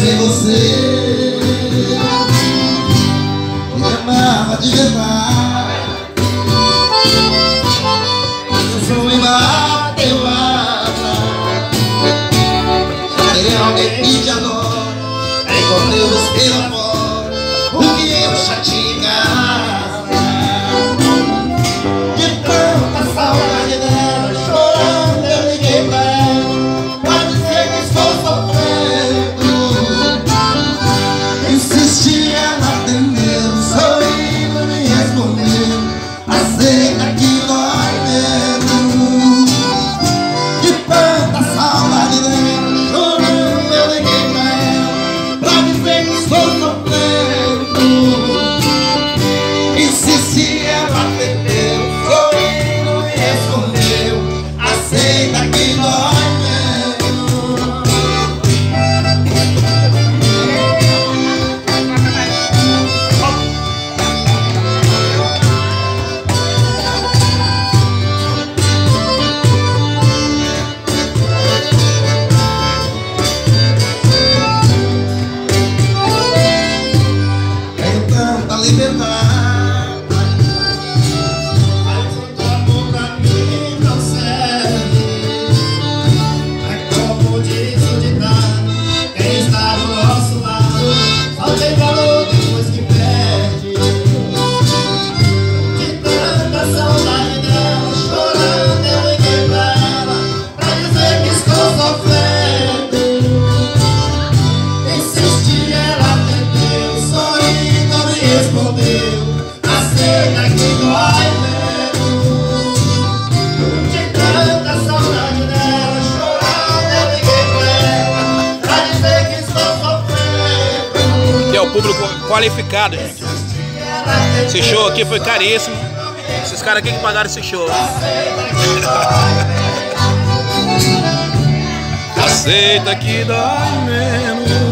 sem você. Me amava de verdade. Se Eu sou Já Terei alguém que te adora. Enquanto eu você não say I Público qualificado, gente. Esse show aqui foi caríssimo. Esses caras aqui que pagaram esse show. Aceita que dói menos.